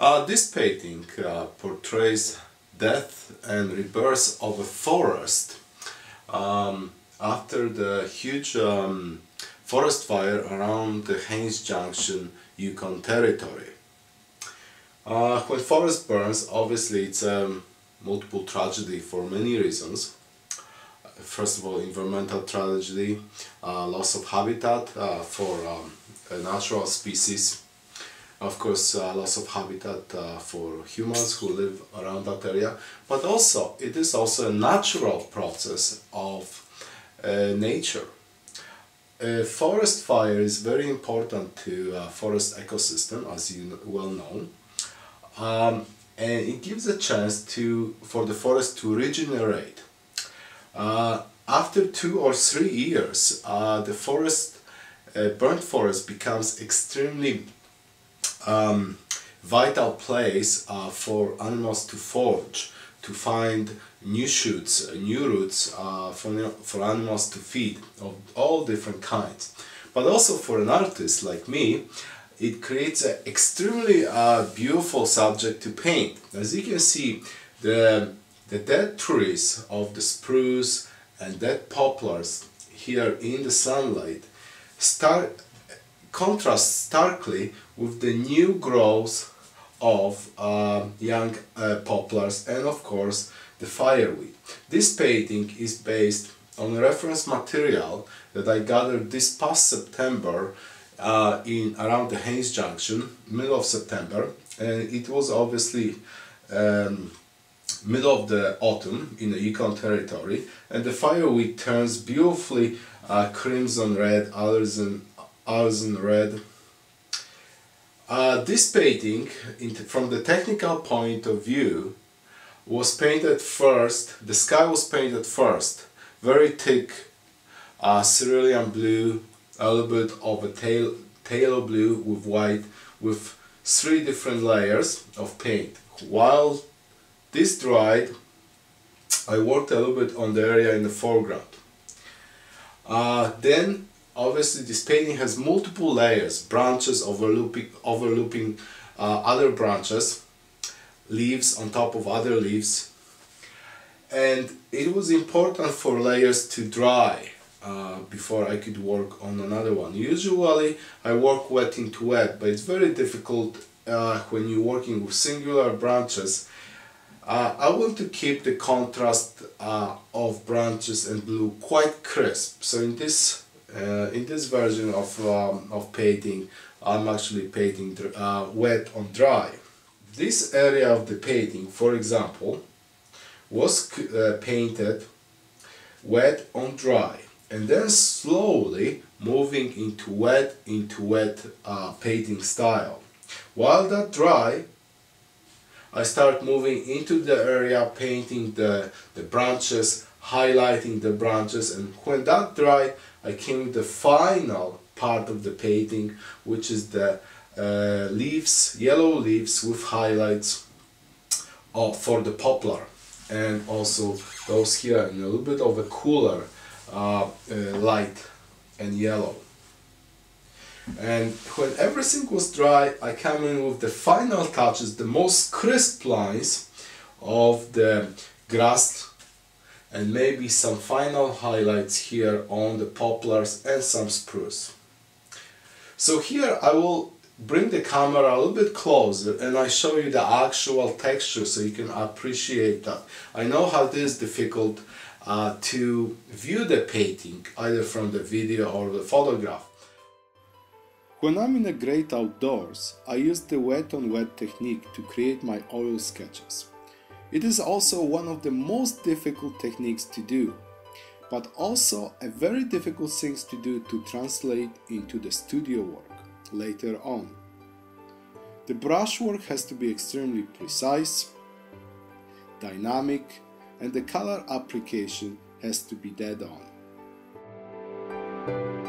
Uh, this painting uh, portrays death and rebirth of a forest um, after the huge um, forest fire around the Haines Junction, Yukon territory. Uh, when forest burns, obviously it's a multiple tragedy for many reasons. First of all, environmental tragedy, uh, loss of habitat uh, for um, natural species, of course uh, loss of habitat uh, for humans who live around that area. But also it is also a natural process of uh, nature. A forest fire is very important to uh, forest ecosystem as you well know. Um, and it gives a chance to for the forest to regenerate. Uh, after two or three years uh, the forest burnt forest becomes extremely um, vital place uh, for animals to forage, to find new shoots, uh, new roots uh, for, for animals to feed of all different kinds. But also for an artist like me, it creates an extremely uh, beautiful subject to paint. As you can see, the, the dead trees of the spruce and dead poplars here in the sunlight start contrast starkly with the new growth of uh, young uh, poplars and of course the fireweed. This painting is based on reference material that I gathered this past September uh, in around the Haines Junction, middle of September, and it was obviously um, middle of the autumn in the Yukon territory, and the fireweed turns beautifully uh, crimson red, alizarin, alizarin red, uh, this painting, from the technical point of view, was painted first, the sky was painted first, very thick uh, cerulean blue, a little bit of a tail, tail blue with white, with three different layers of paint. While this dried, I worked a little bit on the area in the foreground. Uh, then obviously this painting has multiple layers, branches overlooping, overlooping uh, other branches, leaves on top of other leaves. And it was important for layers to dry uh, before I could work on another one. Usually I work wet into wet, but it's very difficult uh, when you're working with singular branches. Uh, I want to keep the contrast uh, of branches and blue quite crisp. So in this uh, in this version of, um, of painting, I'm actually painting uh, wet on dry. This area of the painting, for example, was uh, painted wet on dry and then slowly moving into wet into wet uh, painting style. While that dry, I start moving into the area painting the, the branches, highlighting the branches and when that dry I came with the final part of the painting which is the uh, leaves, yellow leaves with highlights uh, for the poplar and also those here in a little bit of a cooler uh, uh, light and yellow. And when everything was dry, I came in with the final touches, the most crisp lines of the grass and maybe some final highlights here on the poplars and some spruce. So here I will bring the camera a little bit closer and I show you the actual texture so you can appreciate that. I know how it is difficult uh, to view the painting either from the video or the photograph. When I'm in the great outdoors, I use the wet on wet technique to create my oil sketches. It is also one of the most difficult techniques to do, but also a very difficult thing to do to translate into the studio work later on. The brushwork has to be extremely precise, dynamic, and the color application has to be dead on.